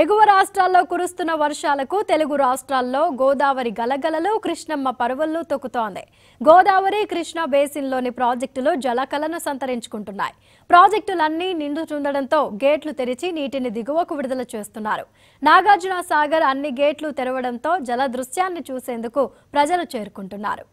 ఎగువ రాష్ట్రాల్లో కురుస్తున్న వర్షాలకు తెలుగు రాష్ట్రాల్లో గోదావరి గలగలలు కృష్ణమ్మ పరువల్లో తొక్కుతోంది. గోదావరి కృష్ణా బేసిన్లోని ప్రాజెక్టులు జలకలను సంతరించుకుంటున్నాయి. ప్రాజెక్టులన్నీ నిండుతుండటంతో గేట్లు తెరిచి నీటిని దిగువకు విడుదల చేస్తున్నారు. నాగార్జున సాగర్ అన్ని గేట్లు తెరవడంతో జల దృశ్యాన్ని చూసేందుకు ప్రజలు చేరుకుంటున్నారు.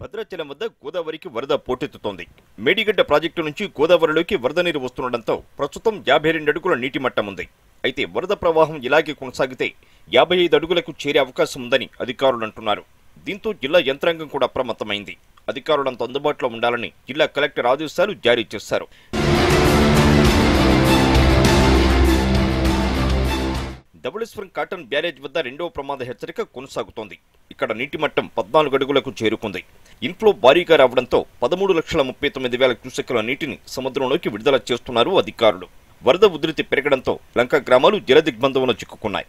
భద్రాచలం వద్ద గోదావరికి వరద పోటెత్తుతోంది. మేడిగడ్డ ప్రాజెక్టు నుంచి గోదావరిలోకి వరద నీరు వస్తుండటంతో ప్రస్తుతం యాభై రెండు అడుగుల నీటి మట్టం ఉంది. అయితే వరద ప్రవాహం ఇలాగే కొనసాగితే యాభై ఐదు అడుగులకు చేరే అవకాశం ఉందని అధికారులు అంటున్నారు. దీంతో జిల్లా యంత్రాంగం కూడా అప్రమత్తమైంది. అధికారులంతా అందుబాటులో ఉండాలని జిల్లా కలెక్టర్ ఆదేశాలు జారీ చేశారు. ధవళేశ్వరం కాటన్ బ్యారేజ్ వద్ద రెండవ ప్రమాద హెచ్చరిక కొనసాగుతోంది. ఇక్కడ నీటి మట్టం పద్నాలుగు అడుగులకు చేరుకుంది. ఇన్ఫ్లో భారీగా రావడంతో పదమూడు లక్షల ముప్పై తొమ్మిది వేల క్యూసెక్కుల నీటిని సముద్రంలోకి విడుదల చేస్తున్నారు అధికారులు. వరద ఉధృతి పెరగడంతో లంక గ్రామాలు జలదిగ్బంధంలో చిక్కుకున్నాయి.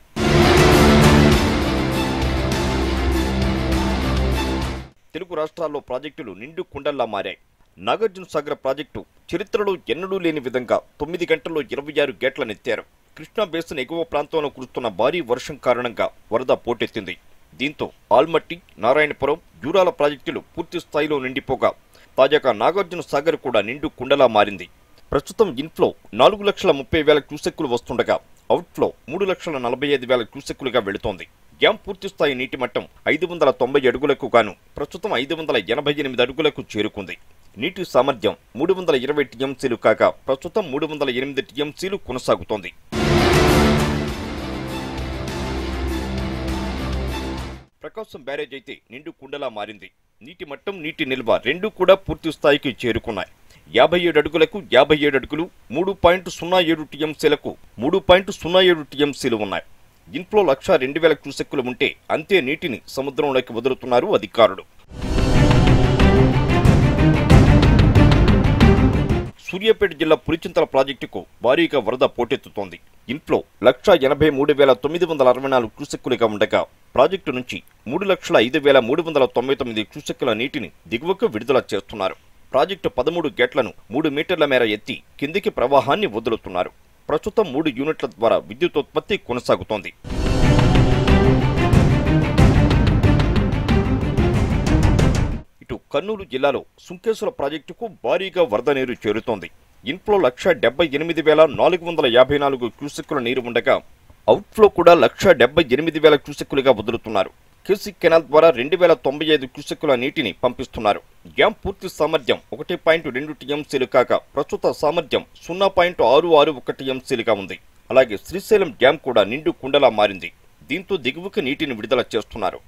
తెలుగు రాష్ట్రాల్లో ప్రాజెక్టులు నిండు కుండల్లా మారాయి. నాగార్జున సాగర్ ప్రాజెక్టు చరిత్రలో ఎన్నడూ లేని విధంగా తొమ్మిది గంటల్లో ఇరవై ఆరు గేట్లనెత్తారు కృష్ణా బేసిన్ ఎగువ ప్రాంతంలో కురుస్తున్న భారీ వర్షం కారణంగా వరద పోటెత్తింది. దీంతో ఆల్మట్టి నారాయణపురం జూరాల ప్రాజెక్టులు పూర్తి స్థాయిలో నిండిపోగా తాజాగా నాగార్జున సాగర్ కూడా నిండు కుండలా మారింది. ప్రస్తుతం ఇన్ఫ్లో నాలుగు లక్షల ముప్పై వేల క్యూసెక్కులు వస్తుండగా అవుట్ఫ్లో మూడు లక్షల నలభై ఐదు వేల క్యూసెక్కులుగా వెళుతోంది. డ్యాం పూర్తిస్థాయి నీటి మట్టం ఐదు వందల తొంభై అడుగులకు గాను ప్రస్తుతం ఐదు వందల ఎనభై ఎనిమిది అడుగులకు చేరుకుంది. నీటి సామర్థ్యం మూడు వందల ఇరవై టీఎంసీలు కాగా ప్రస్తుతం మూడు వందల ఎనిమిది టీఎంసీలు కొనసాగుతోంది. ప్రకాశం బ్యారేజ్ అయితే నిండు కుండలా మారింది. నీటి మట్టం నీటి నిల్వ రెండు కూడా పూర్తి స్థాయికి చేరుకున్నాయి. యాభై ఏడు అడుగులకు యాభై ఏడు అడుగులు మూడు పాయింట్ సున్నా ఏడు టీఎంసీలకు మూడు పాయింట్ సున్నా ఏడు టీఎంసీలు ఉన్నాయి. ఇన్ఫ్లో లక్ష రెండు వేల క్యూసెక్కులు ఉంటే అంతే నీటిని సముద్రంలోకి వదులుతున్నారు అధికారులు. సూర్యాపేట జిల్లా పులిచింతల ప్రాజెక్టుకు భారీగా వరద పోటెత్తుతోంది. ఇంట్లో లక్ష ఎనభై మూడు వేల తొమ్మిది వందల అరవై నాలుగు క్యూసెక్కులుగా ఉండగా ప్రాజెక్టు నుంచి మూడు లక్షల ఐదు వేల మూడు వందల తొంభై తొమ్మిది క్యూసెక్కుల నీటిని దిగువకు విడుదల చేస్తున్నారు. ప్రాజెక్టు పదమూడు గేట్లను మూడు మీటర్ల మేర ఎత్తి కిందికి ప్రవాహాన్ని వదులుతున్నారు. ప్రస్తుతం మూడు యూనిట్ల ద్వారా విద్యుత్ ఉత్పత్తి కొనసాగుతోంది. కర్నూలు జిల్లాలో సుంకేశ్వర ప్రాజెక్టుకు భారీగా వరద నీరు చేరుతోంది. ఇన్ఫ్లో లక్ష డెబ్బై ఎనిమిది వేల నాలుగు వందల యాభై నాలుగు క్యూసెక్కుల నీరు ఉండగా అవుట్ఫ్లో కూడా లక్ష డెబ్బై ఎనిమిది వేల క్యూసెక్కులుగా వదులుతున్నారు. కేసీ కెనాల్ ద్వారా రెండు వేల తొంభై ఐదు క్యూసెక్కుల నీటిని పంపిస్తున్నారు. డ్యాం పూర్తి సామర్థ్యం ఒకటి పాయింట్ రెండు టీఎంసీలు కాక ప్రస్తుత సామర్థ్యం సున్నా పాయింట్ ఆరు ఆరు ఒక టీఎంసీలుగా ఉంది. అలాగే శ్రీశైలం డ్యాం కూడా నిండు కుండలా మారింది. దీంతో దిగువకి నీటిని విడుదల చేస్తున్నారు.